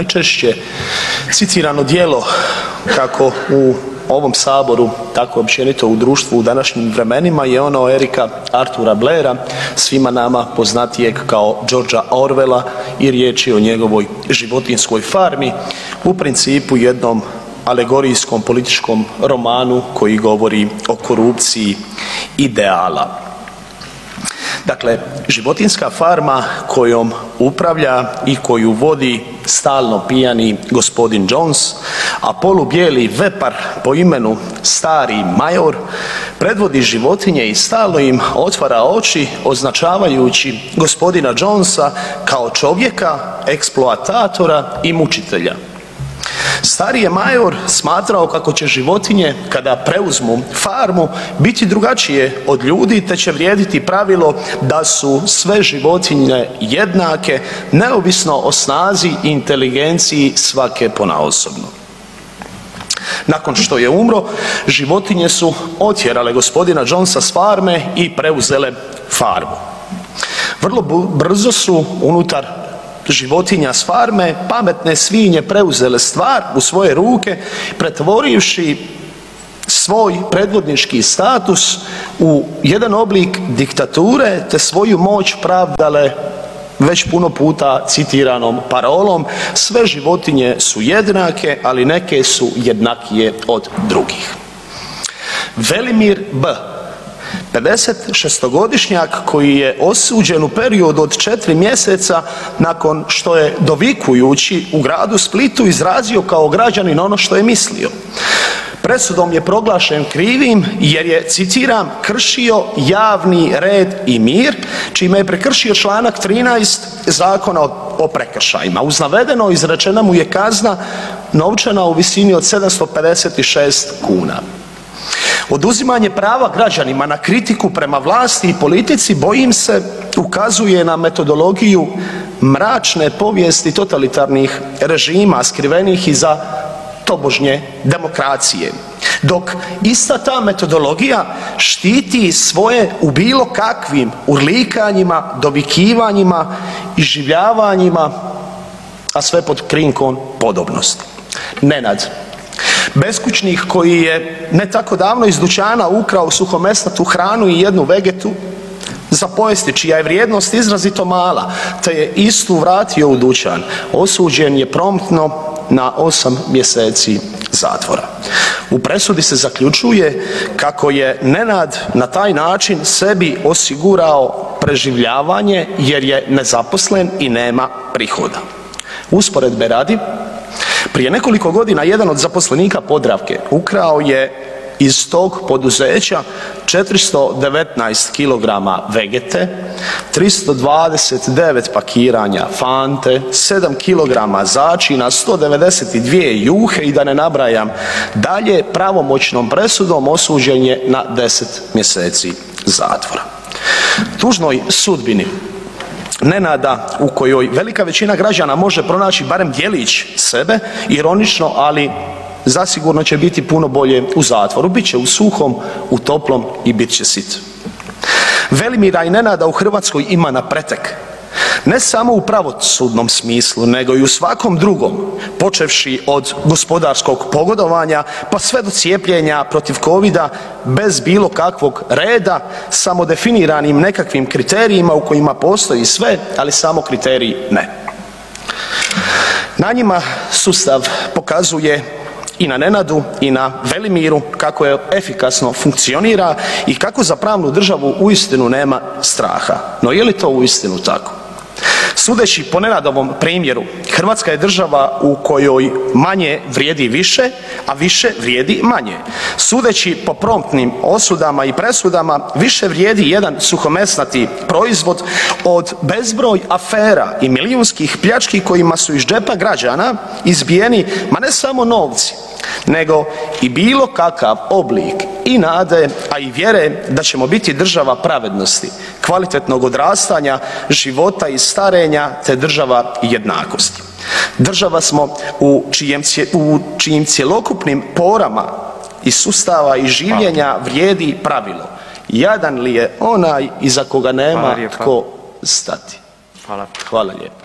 Najčešće citirano djelo kako u ovom saboru tako općenito u društvu u današnjim vremenima je ono Erika Artura Blaira svima nama poznatijeg kao Georgea Orwella i riječ je o njegovoj životinjskoj farmi u principu jednom alegorijskom političkom romanu koji govori o korupciji ideala. Dakle, životinjska farma kojom upravlja i koju vodi stalno pijani gospodin Jones, a polubijeli vepar po imenu Stari Major predvodi životinje i stalno im otvara oči označavajući gospodina Jonesa kao čovjeka, eksploatatora i mučitelja. Stari je Major smatrao kako će životinje kada preuzmu farmu biti drugačije od ljudi te će vrijediti pravilo da su sve životinje jednake neovisno o snazi i inteligenciji svake ponaosobno. Nakon što je umro životinje su otjerale gospodina Jonesa s farme i preuzele farmu. Vrlo brzo su unutar životinja s farme pametne svinje preuzele stvar u svoje ruke pretvorivši svoj predvodnički status u jedan oblik diktature te svoju moć pravdale već puno puta citiranom parolom sve životinje su jednake, ali neke su jednakije od drugih. Velimir B 56-godišnjak koji je osuđen u periodu od 4 mjeseca nakon što je dovikujući u gradu Splitu izrazio kao građanin ono što je mislio. Presudom je proglašen krivim jer je, citiram, kršio javni red i mir, čime je prekršio članak 13 Zakona o prekršajima. Uz navedeno izrečena mu je kazna novčana u visini od 756 kuna. Oduzimanje prava građanima na kritiku prema vlasti i politici bojim se ukazuje na metodologiju mračne povijesti totalitarnih režima skrivenih iza tobožnje demokracije. Dok ista ta metodologija štiti svoje u bilo kakvim urlikanjima, dovikivanjima, iživljavanjima, a sve pod krinkom podobnosti. Nenad beskućnik koji je ne tako davno iz dućana ukrao suhomesnatu hranu i jednu vegetu za pojesti čija je vrijednost izrazito mala te je istu vratio u dućan, osuđen je promptno na 8 mjeseci zatvora. U presudi se zaključuje kako je Nenad na taj način sebi osigurao preživljavanje jer je nezaposlen i nema prihoda. Usporedbe radi, prije nekoliko godina jedan od zaposlenika Podravke ukrao je iz tog poduzeća 419 kilograma Vegete, 329 pakiranja Fante, 7 kilograma začina, 192 juhe i da ne nabrajam dalje, pravomoćnom presudom osuđen je na 10 mjeseci zatvora. Tužnoj sudbini Nenada u kojoj velika većina građana može pronaći barem djelić sebe, ironično, ali zasigurno će biti puno bolje u zatvoru, bit će u suhom, u toplom i bit će sit. Velimira i Nenada u Hrvatskoj ima na pretek, ne samo u pravosudnom smislu nego i u svakom drugom, počevši od gospodarskog pogodovanja pa sve do cijepljenja protiv covida bez bilo kakvog reda samo definiranim nekakvim kriterijima u kojima postoji sve, ali samo kriteriji ne. Na njima sustav pokazuje i na Nenadu i na Velimiru kako je efikasno funkcionira i kako za pravnu državu uistinu nema straha. No je li to uistinu tako? Sudeći po Nenadovom primjeru Hrvatska je država u kojoj manje vrijedi više, a više vrijedi manje. Sudeći po promptnim osudama i presudama više vrijedi jedan suhomesnati proizvod od bezbroj afera i milijunskih pljački kojima su iz džepa građana izbijeni ma ne samo novci nego i bilo kakav oblik i nade, a i vjere da ćemo biti država pravednosti, kvalitetnog odrastanja, života i starenja te država jednakosti. Država smo u čijim cjelokupnim porama i sustava i življenja vrijedi pravilo, jadan li je onaj iza koga nema tko stati. Hvala lijepo.